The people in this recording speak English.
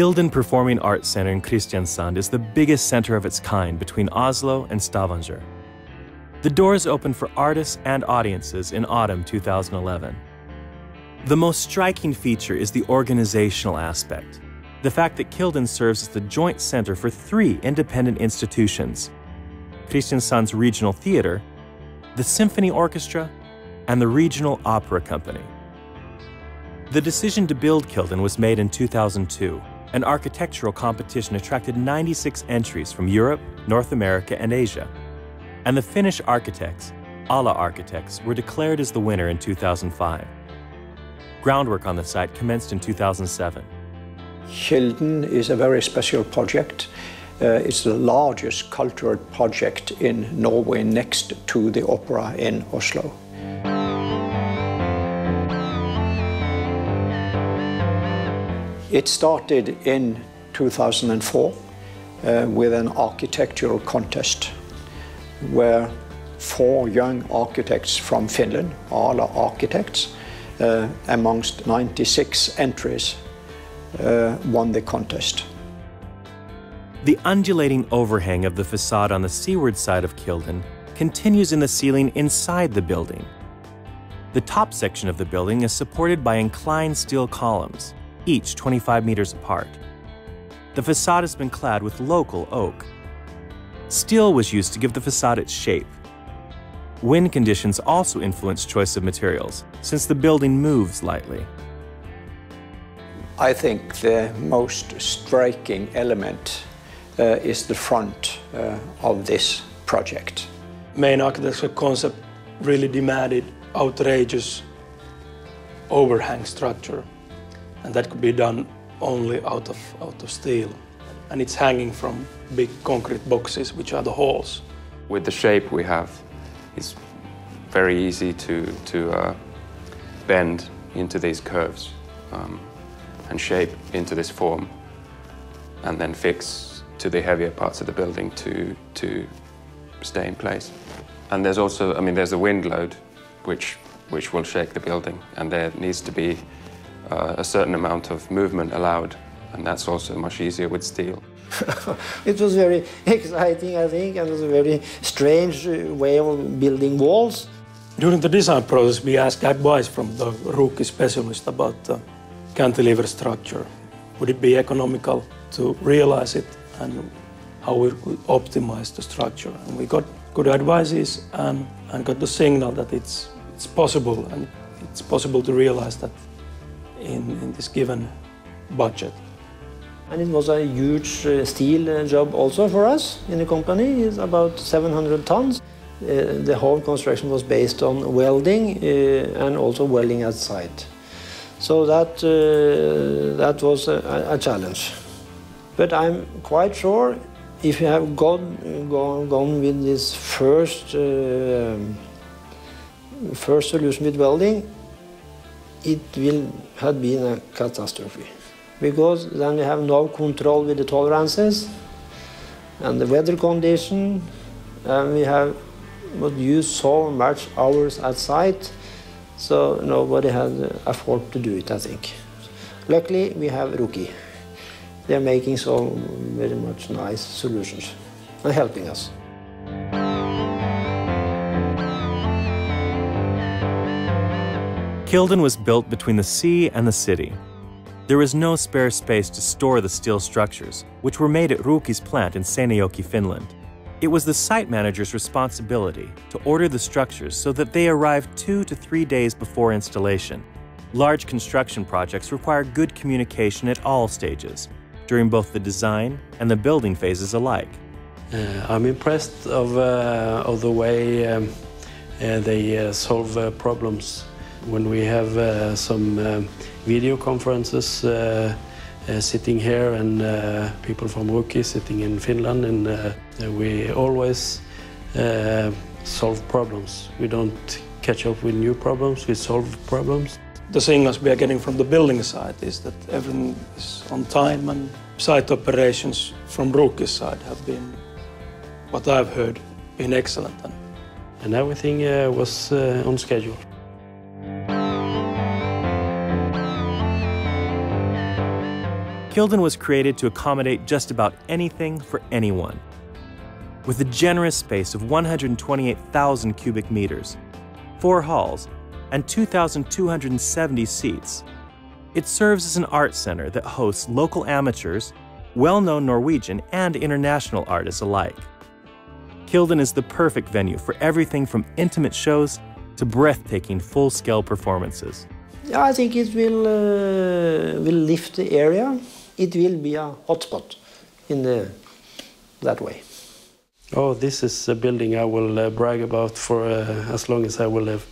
Kilden Performing Arts Center in Kristiansand is the biggest center of its kind between Oslo and Stavanger. The doors opened for artists and audiences in autumn 2011. The most striking feature is the organizational aspect. The fact that Kilden serves as the joint center for three independent institutions Kristiansand's Regional Theater, the Symphony Orchestra, and the Regional Opera Company. The decision to build Kilden was made in 2002. An architectural competition attracted 96 entries from Europe, North America, and Asia. And the Finnish architects, Ala Architects, were declared as the winner in 2005. Groundwork on the site commenced in 2007. Kilden is a very special project. Uh, it's the largest cultural project in Norway next to the opera in Oslo. It started in 2004 uh, with an architectural contest where four young architects from Finland, Ala Architects, uh, amongst 96 entries, uh, won the contest. The undulating overhang of the facade on the seaward side of Kilden continues in the ceiling inside the building. The top section of the building is supported by inclined steel columns, each 25 meters apart. The facade has been clad with local oak. Steel was used to give the facade its shape. Wind conditions also influence choice of materials, since the building moves lightly. I think the most striking element uh, is the front uh, of this project. Main architectural concept really demanded outrageous overhang structure and that could be done only out of, out of steel. And it's hanging from big concrete boxes, which are the halls. With the shape we have, it's very easy to, to uh, bend into these curves um, and shape into this form and then fix to the heavier parts of the building to, to stay in place. And there's also, I mean, there's a wind load which, which will shake the building, and there needs to be uh, a certain amount of movement allowed, and that's also much easier with steel. it was very exciting, I think, and it was a very strange way of building walls. During the design process, we asked advice from the Ruukki specialist about the cantilever structure. Would it be economical to realize it and how we could optimize the structure. And we got good advices and, and got the signal that it's, it's possible and it's possible to realize that in, in this given budget. And it was a huge uh, steel uh, job also for us in the company. It's about 700 tons. Uh, the whole construction was based on welding uh, and also welding at site. So that, uh, that was a, a challenge. But I'm quite sure if you have gone, gone, gone with this first, uh, first solution with welding, it will have been a catastrophe. Because then we have no control with the tolerances and the weather condition, and we have used so much hours at site, so nobody had afford to do it, I think. Luckily, we have Ruukki they're making so very much nice solutions and helping us. Kilden was built between the sea and the city. There was no spare space to store the steel structures, which were made at Ruukki's plant in Seinäjoki, Finland. It was the site manager's responsibility to order the structures so that they arrived two to three days before installation. Large construction projects require good communication at all stages, during both the design and the building phases alike. Uh, I'm impressed of, uh, of the way um, uh, they uh, solve uh, problems. When we have uh, some video conferences sitting here and people from Ruukki sitting in Finland, and we always solve problems. We don't catch up with new problems, we solve problems the signals we are getting from the building side is that everything is on time and site operations from Ruukki's side have been, what I've heard, been excellent. And, everything uh, was uh, on schedule. Kilden was created to accommodate just about anything for anyone. With a generous space of 128,000 cubic meters, four halls, and 2,270 seats, it serves as an art center that hosts local amateurs, well known Norwegian and international artists alike. Kilden is the perfect venue for everything from intimate shows to breathtaking full scale performances. Yeah, I think it will, uh, will lift the area. It will be a hotspot in the, that way. Oh, this is a building I will uh, brag about for uh, as long as I will live.